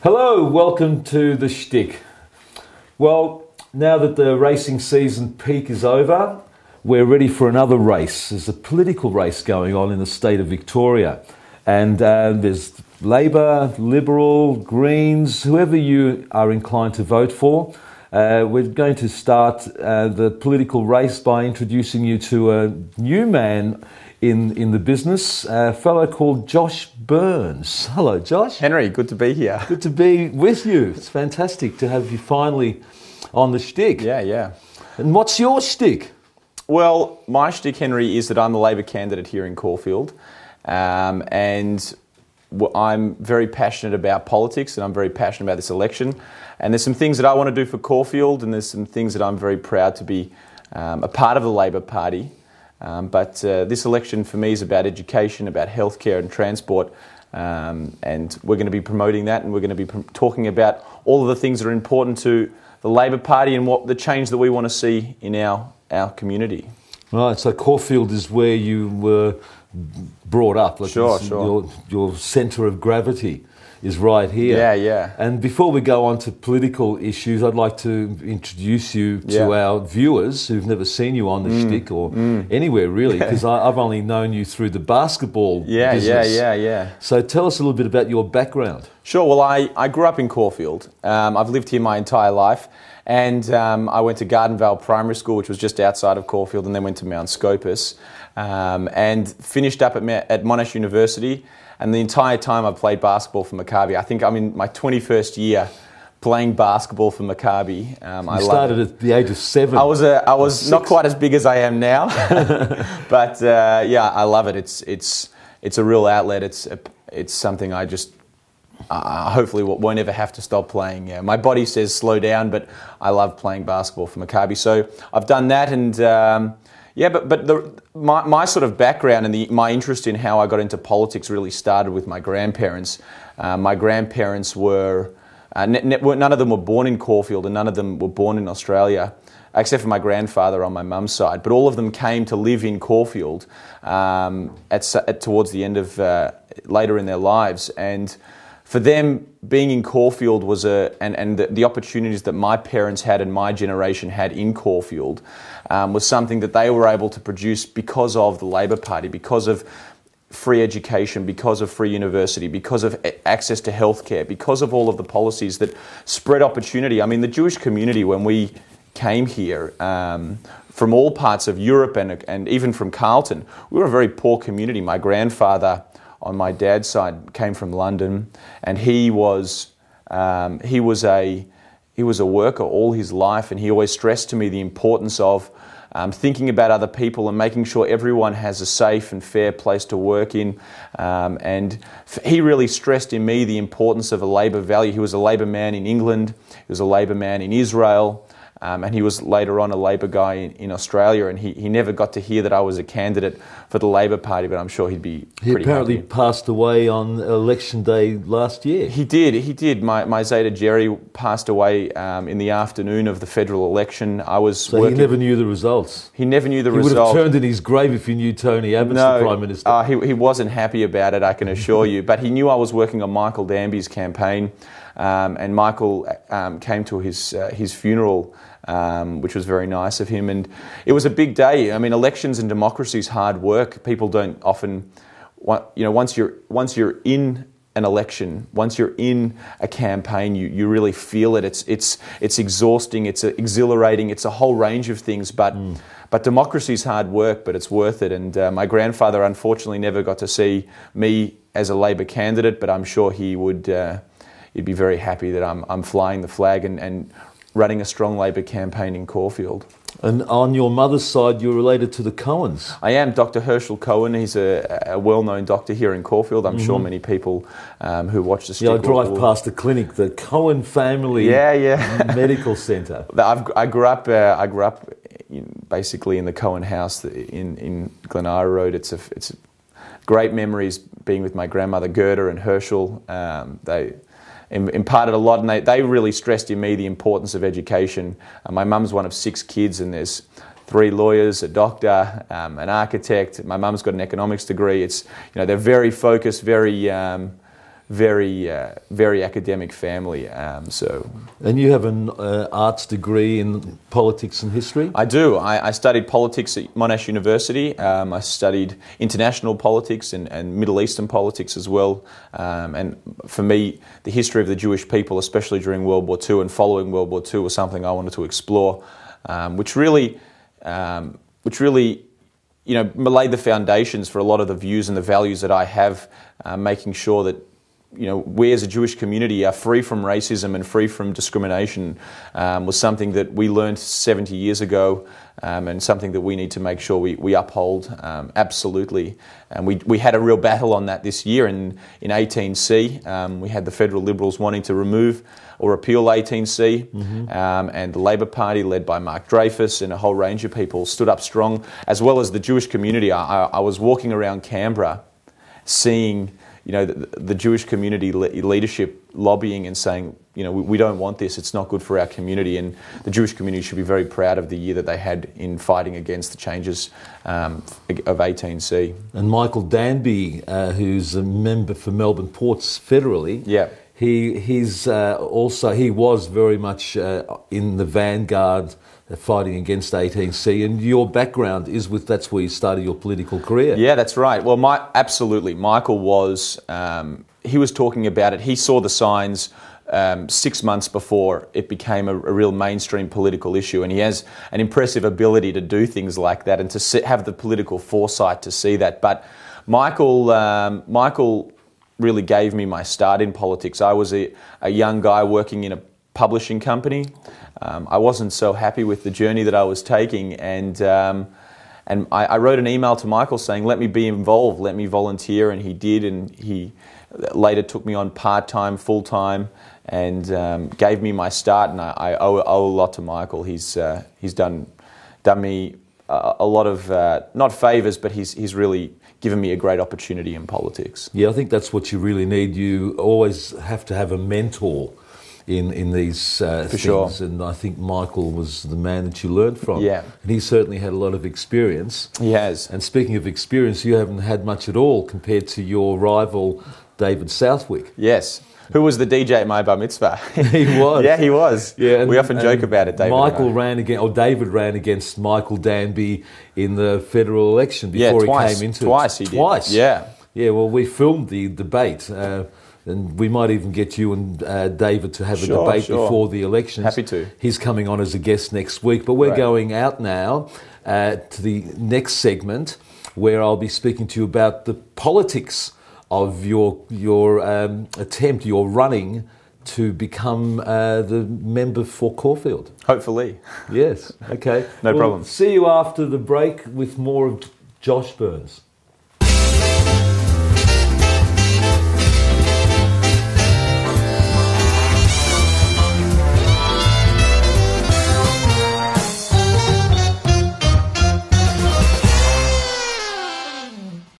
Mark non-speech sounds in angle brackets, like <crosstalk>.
Hello, welcome to the Shtick. Well, now that the racing season peak is over, we're ready for another race. There's a political race going on in the state of Victoria, and uh, there's Labor, Liberal, Greens, whoever you are inclined to vote for. Uh, we're going to start uh, the political race by introducing you to a new man in, in the business, a fellow called Josh Burns. Hello, Josh. Henry, good to be here. Good to be with you. It's fantastic to have you finally on the shtick. Yeah, yeah. And what's your shtick? Well, my shtick, Henry, is that I'm the Labor candidate here in Caulfield. Um, and I'm very passionate about politics and I'm very passionate about this election. And there's some things that I want to do for Caulfield, and there's some things that I'm very proud to be um, a part of the Labor Party. Um, but uh, this election for me is about education, about healthcare and transport. Um, and we're going to be promoting that and we're going to be pr- talking about all of the things that are important to the Labor Party and what the change that we want to see in our, our community. Right, so Caulfield is where you were brought up. Like sure, sure. Your, your centre of gravity is right here. Yeah, yeah. And before we go on to political issues, I'd like to introduce you to yeah. our viewers who've never seen you on the mm, shtick or mm. anywhere really, because <laughs> I've only known you through the basketball yeah, business. Yeah, yeah, yeah. So tell us a little bit about your background. Sure. Well, I, I grew up in Caulfield. Um, I've lived here my entire life. And um, I went to Gardenvale Primary School, which was just outside of Caulfield, and then went to Mount Scopus, um, and finished up at, at Monash University and the entire time I played basketball for Maccabi. I think I'm in my 21st year playing basketball for Maccabi. Um, you I started at the age of seven. I was a, I was not quite as big as I am now, <laughs> <laughs> but uh, yeah, I love it. It's it's it's a real outlet. It's a, it's something I just uh, hopefully won't ever have to stop playing. Yeah, my body says slow down, but I love playing basketball for Maccabi. So I've done that and. Um, yeah, but but the, my my sort of background and the, my interest in how I got into politics really started with my grandparents. Uh, my grandparents were uh, none of them were born in Caulfield, and none of them were born in Australia, except for my grandfather on my mum's side. But all of them came to live in Caulfield um, at, at, towards the end of uh, later in their lives, and for them, being in Caulfield was a, and, and the, the, opportunities that my parents had and my generation had in Caulfield um, was something that they were able to produce because of the Labor Party, because of free education, because of free university, because of access to healthcare, because of all of the policies that spread opportunity. I mean, the Jewish community, when we came here um, from all parts of Europe and, and even from Carlton, we were a very poor community. My grandfather on my dad's side came from London, and he was um, he was a he was a worker all his life, and he always stressed to me the importance of um, thinking about other people and making sure everyone has a safe and fair place to work in. Um, and he really stressed in me the importance of a labour value. He was a labour man in England, he was a labour man in Israel. Um, and he was later on a Labor guy in, in, Australia, and he, he never got to hear that I was a candidate for the Labor Party, but I'm sure he'd be. He apparently happy. passed away on election day last year. He did, he did. My, my Zeta Jerry passed away um, in the afternoon of the federal election. I was. So working. he never knew the results. He never knew the results. He would have turned in his grave if he knew Tony Abbott's no, the Prime Minister. Uh, he, he wasn't happy about it, I can assure you. But he knew I was working on Michael Danby's campaign, um, and Michael um, came to his, uh, his funeral um, which was very nice of him. And it was a big day. I mean, elections and democracy is hard work. People don't often, you know, once you're once you're in an election, once you're in a campaign, you, you really feel it. It's it's it's exhausting. It's exhilarating. It's a whole range of things, but. Mm. But democracy is hard work, but it's worth it. And uh, my grandfather unfortunately never got to see me as a Labor candidate, but I'm sure he would. Uh, he'd be very happy that I'm, I'm flying the flag and, and running a strong Labor campaign in Caulfield. And on your mother's side, you're related to the Cohens. I am Dr. Herschel Cohen. He's a, a well-known doctor here in Caulfield. I'm mm-hmm. sure many people um, who watch the yeah, I drive will... past the clinic, the Cohen Family yeah, yeah. <laughs> Medical Centre. i grew up. Uh, I grew up in, basically in the Cohen house in in Glen Eira Road. It's a it's great memories being with my grandmother Gerda and Herschel. Um, they imparted a lot, and they, they really stressed in me the importance of education. Uh, my mum's one of six kids, and there's three lawyers, a doctor, um, an architect. My mum's got an economics degree. It's you know they're very focused, very um, very, uh, very academic family. Um, so, And you have an uh, arts degree in politics and history? I do. I, I studied politics at Monash University. Um, I studied international politics and, and Middle Eastern politics as well. Um, and for me, the history of the Jewish people, especially during World War II and following World War II, was something I wanted to explore, um, which really, um, which really, you know, laid the foundations for a lot of the views and the values that I have, uh, making sure that you know, we as a Jewish community are free from racism and free from discrimination um, was something that we learned 70 years ago um, and something that we need to make sure we, we uphold um, absolutely. And we, we had a real battle on that this year in, in 18C. Um, we had the federal Liberals wanting to remove or repeal 18C, mm-hmm. Um, and the Labor Party, led by Mark Dreyfus and a whole range of people, stood up strong, as well as the Jewish community. I, I was walking around Canberra seeing you know, the, the Jewish community le- leadership lobbying and saying, you know, we, we, don't want this, it's not good for our community. And the Jewish community should be very proud of the year that they had in fighting against the changes um, of 18C. And Michael Danby, uh, who's a member for Melbourne Ports federally, yeah. He, he's uh, also, he was very much uh, in the vanguard fighting against 18C, and your background is with that's where you started your political career. Yeah, that's right. Well, my, absolutely. Michael was um, he was talking about it. He saw the signs. Um, six months before it became a, a, real mainstream political issue, and he has an impressive ability to do things like that and to have the political foresight to see that. But Michael, um, Michael really gave me my start in politics. I was a, a young guy working in a publishing company um, I wasn't so happy with the journey that I was taking, and um, and I, I, wrote an email to Michael saying, "Let me be involved, let me volunteer," and he did, and he later took me on part time, full time, and um, gave me my start. And I, I owe, owe, a lot to Michael. He's uh, he's done done me a, lot of uh, not favors, but he's he's really given me a great opportunity in politics. Yeah, I think that's what you really need. You always have to have a mentor in in these uh, things. Sure. And I think Michael was the man that you learned from. Yeah. And he certainly had a lot of experience. He has. And speaking of experience, you haven't had much at all compared to your rival, David Southwick. Yes. Who was the DJ at my bar mitzvah? <laughs> he was. yeah, he was. Yeah, and, we often joke about it. David Michael ran against, or David ran against Michael Danby in the federal election before yeah, twice, he came into twice it. Twice, he did. Twice. Yeah. Yeah. Well, we filmed the debate. Uh, and we might even get you and uh, David to have a debate sure. before the elections. Happy to. He's coming on as a guest next week, but we're right. going out now uh, to the next segment where I'll be speaking to you about the politics of your your um, attempt, your running to become uh, the member for Caulfield. Hopefully. Yes. Okay. <laughs> no well, problem. See you after the break with more of Josh Burns.